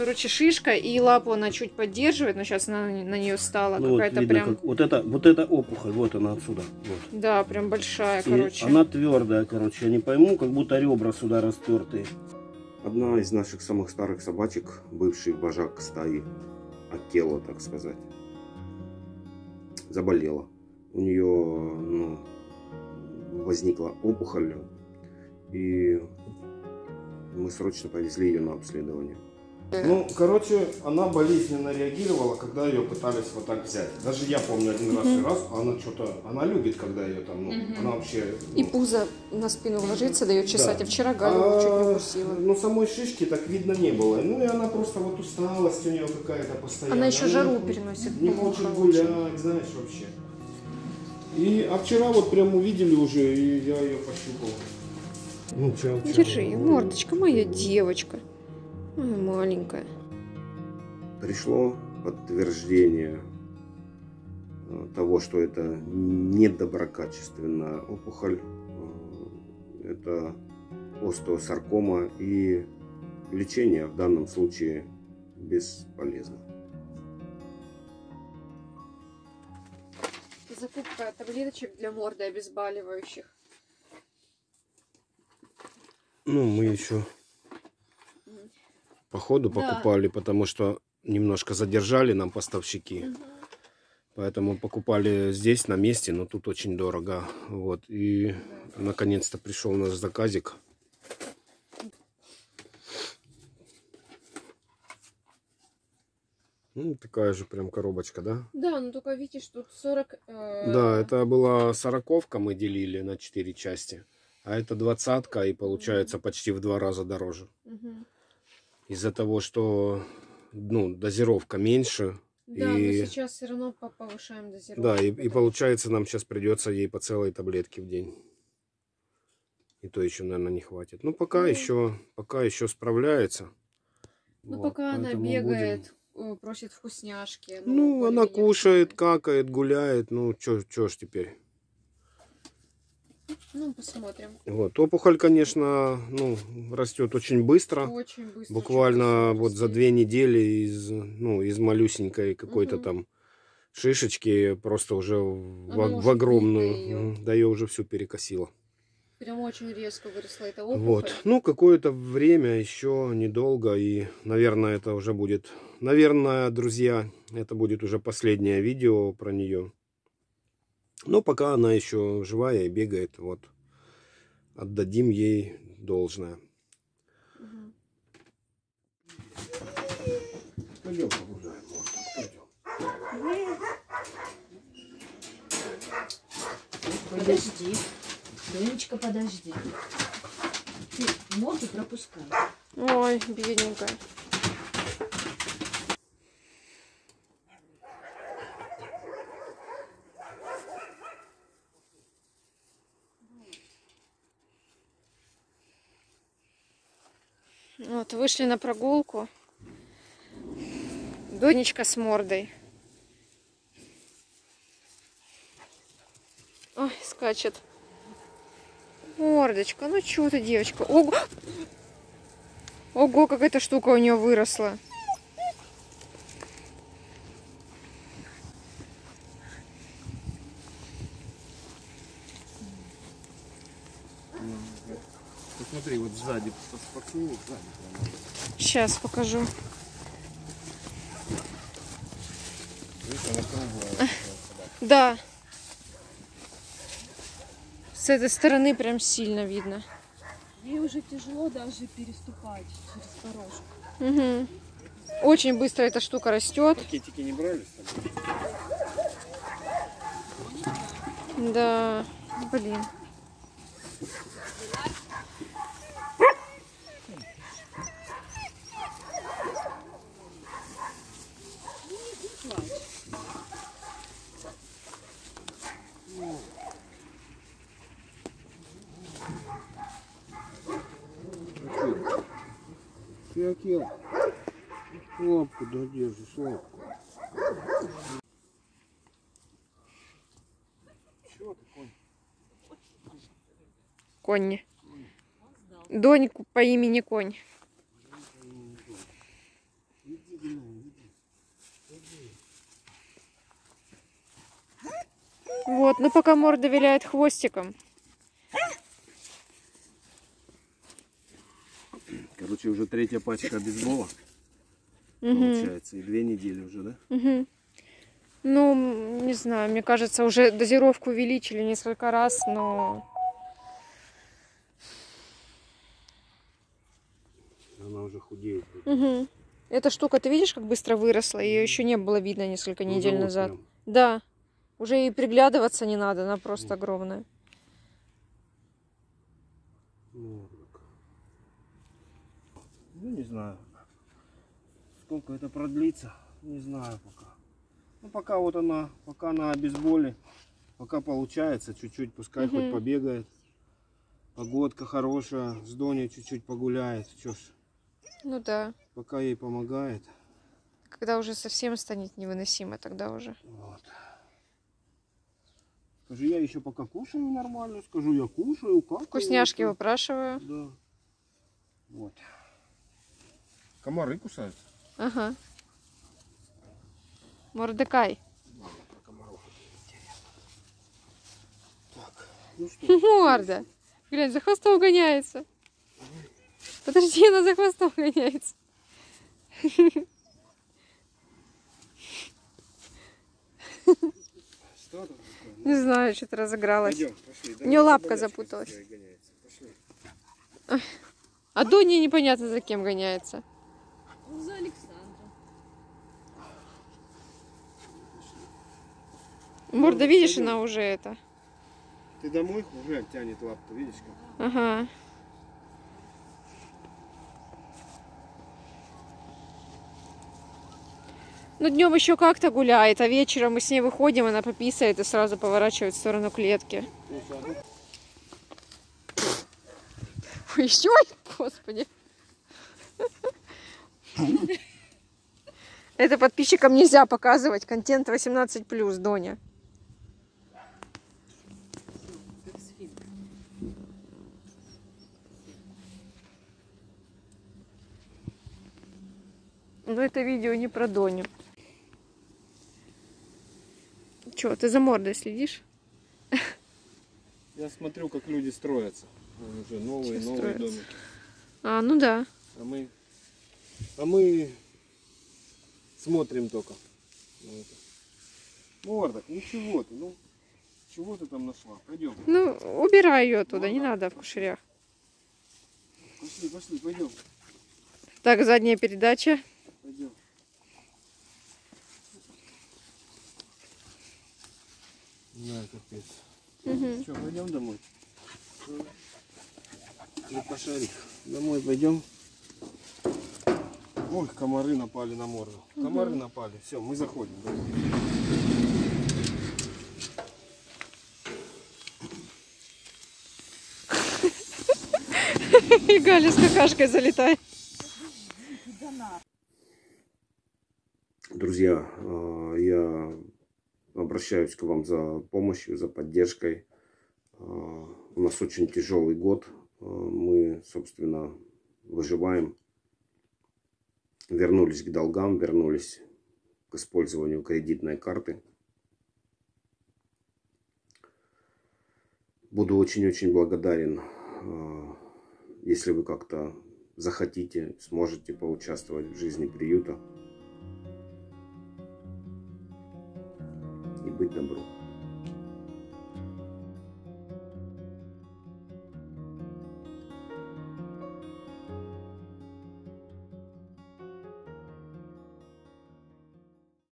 короче, шишка, и лапу она чуть поддерживает, но сейчас она на нее стала Ну, вот, какая-то видно, прям... как- вот это, вот эта опухоль, вот она отсюда. Вот. Да, прям большая, И короче. она твердая, короче, я не пойму, как будто ребра сюда растертые. Одна из наших самых старых собачек, бывший вожак стаи, Акела, так сказать, заболела. У нее ну, возникла опухоль, и мы срочно повезли ее на обследование. Ну, короче, она болезненно реагировала, когда ее пытались вот так взять. Даже я помню один раз, Мгм. раз она что-то, она любит, когда ее там, ну, она вообще... И ну, пузо на спину ложится, дает чесать. Да. А вчера Галю чуть не укусила. Ну, самой шишки так видно не было. Ну, и она просто вот усталость у нее какая-то постоянная. Она еще не- жару переносит Не хочет очень. гулять, знаешь, вообще. И, а вчера вот прям увидели уже, и я ее пощупал. Ну, чау, чау. Держи, мордочка, моя девочка. Моя маленькая. Пришло подтверждение э, того, что это недоброкачественная опухоль. Э, Это остеосаркома и лечение в данном случае бесполезно. Закупка таблеточек для морды обезболивающих. Ну, мы еще по ходу Да. покупали, потому что немножко задержали нам поставщики. Поэтому покупали здесь, на месте, но тут очень дорого. Вот. И наконец-то пришел наш заказик. Ну, такая же прям коробочка, да? Да, ну только видишь, тут 40... э, Да, это была сороковка, мы делили на четыре части. А это двадцатка, и получается почти в два раза дороже. мгм. Из-за того, что ну, дозировка меньше. Да, И- но сейчас все равно по- повышаем дозировку. Да, и, и получается, нам сейчас придется ей по целой таблетке в день. И то еще, наверное, не хватит. Ну, пока Ну. еще, пока еще справляется. Ну, Вот, пока она бегает, э, просит вкусняшки. будем- Ну, она кушает, какает, гуляет. Ну, что ж теперь. Ну, посмотрим. Вот. Опухоль, конечно, ну, растет очень быстро. Очень быстро. очень Буквально быстро вот за две недели из, ну, из малюсенькой какой-то Мгм. там шишечки просто уже в, Она в огромную. Мгм, да ее уже всю перекосило. Прям очень резко выросла эта опухоль. Вот, ну какое-то время еще недолго и, наверное, это уже будет, наверное, друзья, это будет уже последнее видео про нее. Но пока она еще живая и бегает, вот, отдадим ей должное. Пойдем погуляем, пойдем. Подожди. Донечка, подожди. Ты ноги пропускай. Ой, бедненькая. Вот, вышли на прогулку. Донечка с мордой. Ой, скачет. Мордочка, ну чё ты, девочка? Ого! Ого, какая-то штука у нее выросла. Посмотри, вот сзади спокойно, сзади. Сейчас покажу. Да. С этой стороны прям сильно видно. Ей уже тяжело даже переступать через порожек. Мгм. Очень быстро эта штука растет. Пакетики не брали с собой? Да, блин. Кил-кил-кил. Лапку додержишь, лапку. Чего ты, конь? Конь. Доньку по имени Конь. Вот, ну пока морда виляет хвостиком. Короче, уже третья пачка бейсбола Мгм. получается. И две недели уже, да? Мгм. Ну, не знаю, мне кажется, уже дозировку увеличили несколько раз, но... Она уже худеет. Мгм. Эта штука, ты видишь, как быстро выросла? Ее еще не было видно несколько Ну, недель назад. прям. Да. Уже и приглядываться не надо, она просто огромная. Ну, вот так. Ну, не знаю. Сколько это продлится, не знаю пока. Ну, пока вот она, пока на обезболе, пока получается, чуть-чуть, пускай хоть Мгм. побегает. Погодка хорошая, с Доней чуть-чуть погуляет. Чё ж, Ну да. пока ей помогает. Когда уже совсем станет невыносимо, тогда уже. Вот. Скажи, я еще пока кушаю нормально, скажу, я кушаю, как Вкусняшки выпрашиваю. Да. Вот. Комары кусают? Ага. Мордекай. Так, ну что, Морда. Глянь, за хвостом гоняется. Подожди, она за хвостом гоняется. что там такое? Не знаю, что-то разыгралась. Пойдем, пошли. У неё лапка запуталась. А Доня непонятно за кем гоняется. Ну, За Александра. Морда, видишь, она уже это. Ты домой уже тянет лапку, видишь как? Ага. Ну, днем еще как-то гуляет, а вечером мы с ней выходим, она пописает и сразу поворачивает в сторону клетки. Ой, еще? Господи. Это подписчикам нельзя показывать. Контент 18+, Доня. Но это видео не про Доню. Че, ты за мордой следишь? Я смотрю, как люди строятся. Вон уже новые, Чё новые строятся? домики. А, ну да. А мы, а мы смотрим только. на это. Мордок, ничего ты, ну, чего ты там нашла? Пойдем, Ну, убирай ее оттуда, не надо в кушерях. пошли, пошли, пойдем, Так, задняя передача. Пойдем. На, капец. Мгм. Что, пойдем домой? Ну, пошарик. Домой пойдем. Ой, комары напали на морду. Комары напали. Все, мы заходим. И Галя с какашкой залетает. Друзья, э, я обращаюсь к вам за помощью, за поддержкой. Э, У нас очень тяжелый год. Э, Мы, собственно, выживаем. Вернулись к долгам, вернулись к использованию кредитной карты. Буду очень-очень благодарен, если вы как-то захотите, сможете поучаствовать в жизни приюта. Ferdinand Brum.